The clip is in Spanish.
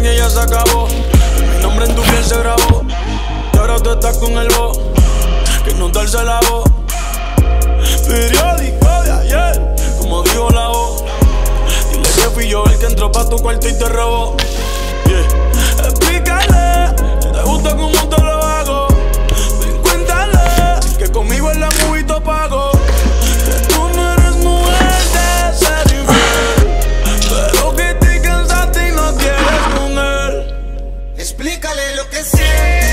orden y ella se acabó. Mi nombre en tu piel se grabó. Y ahora tú estás con el bo, que no darse la voz. Periódico de ayer, como dijo la voz. Dile que fui yo el que entró pa' tu cuarto y te robó. Explícale lo que sientes.